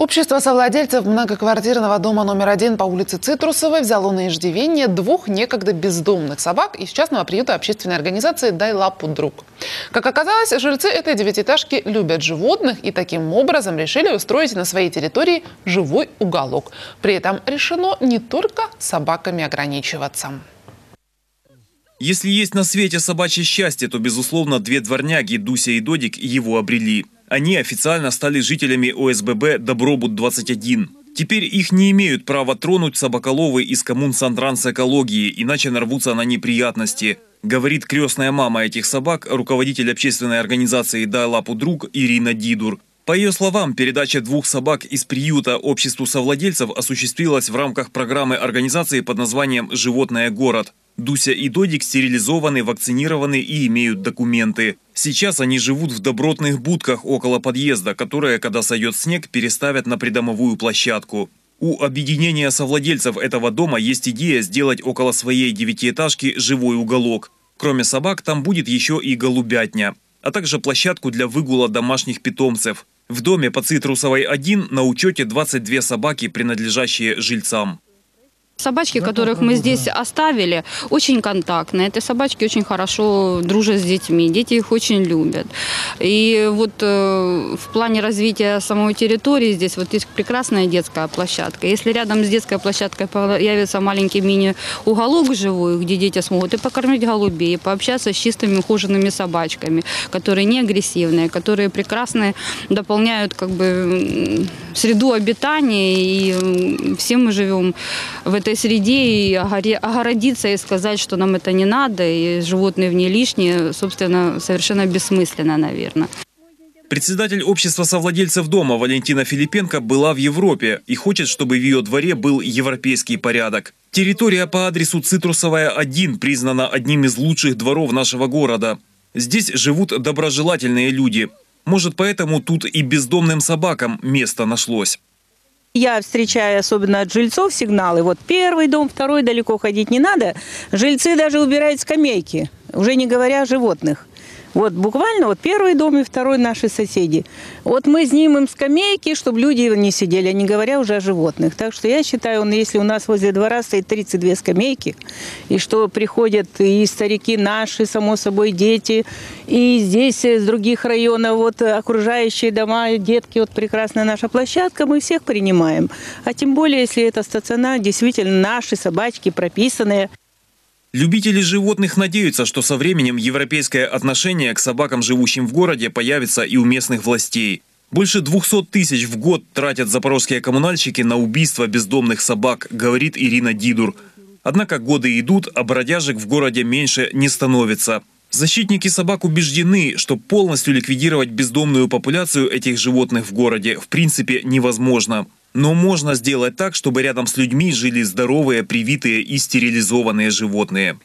Общество совладельцев многоквартирного дома номер один по улице Цитрусовой взяло на иждивение двух некогда бездомных собак из частного приюта общественной организации «Дай лапу, друг». Как оказалось, жильцы этой девятиэтажки любят животных и таким образом решили устроить на своей территории живой уголок. При этом решено не только собаками ограничиваться. Если есть на свете собачье счастье, то, безусловно, две дворняги, Дуся и Додик, его обрели. Они официально стали жителями ОСББ «Добробут-21». Теперь их не имеют права тронуть собаколовы из коммун Сантранс экологии, иначе нарвутся на неприятности. Говорит крестная мама этих собак, руководитель общественной организации «Дай лапу друг» Ирина Дидур. По ее словам, передача двух собак из приюта обществу совладельцев осуществилась в рамках программы организации под названием «Животное город». Дуся и Додик стерилизованы, вакцинированы и имеют документы. Сейчас они живут в добротных будках около подъезда, которые, когда сойдет снег, переставят на придомовую площадку. У объединения совладельцев этого дома есть идея сделать около своей девятиэтажки живой уголок. Кроме собак, там будет еще и голубятня, а также площадку для выгула домашних питомцев. В доме по Цитрусовой 1 на учете 22 собаки, принадлежащие жильцам. Собачки, которых мы здесь оставили, очень контактные. Эти собачки очень хорошо дружат с детьми. Дети их очень любят. И вот э, в плане развития самой территории здесь вот есть прекрасная детская площадка. Если рядом с детской площадкой появится маленький мини-уголок живой, где дети смогут и покормить голубей, и пообщаться с чистыми ухоженными собачками, которые не агрессивные, которые прекрасно дополняют как бы среду обитания, и все мы живем в этой этой среде и огородиться и сказать, что нам это не надо, и животные в ней лишние, собственно, совершенно бессмысленно, наверное. Председатель общества совладельцев дома Валентина Филипенко была в Европе и хочет, чтобы в ее дворе был европейский порядок. Территория по адресу Цитрусовая 1 признана одним из лучших дворов нашего города. Здесь живут доброжелательные люди. Может, поэтому тут и бездомным собакам место нашлось. Я встречаю особенно от жильцов сигналы. Вот первый дом, второй далеко ходить не надо. Жильцы даже убирают скамейки, уже не говоря о животных. Вот буквально вот первый дом и второй наши соседи. Вот мы снимем скамейки, чтобы люди не сидели, не говоря уже о животных. Так что я считаю, если у нас возле двора стоит 32 скамейки, и что приходят и старики наши, само собой, дети, и здесь из других районов, вот окружающие дома, детки, вот прекрасная наша площадка, мы всех принимаем. А тем более, если это стационар, действительно наши собачки прописанные. Любители животных надеются, что со временем европейское отношение к собакам, живущим в городе, появится и у местных властей. Больше 200 тысяч в год тратят запорожские коммунальщики на убийство бездомных собак, говорит Ирина Дидур. Однако годы идут, а бродяжек в городе меньше не становится. Защитники собак убеждены, что полностью ликвидировать бездомную популяцию этих животных в городе в принципе невозможно. Но можно сделать так, чтобы рядом с людьми жили здоровые, привитые и стерилизованные животные.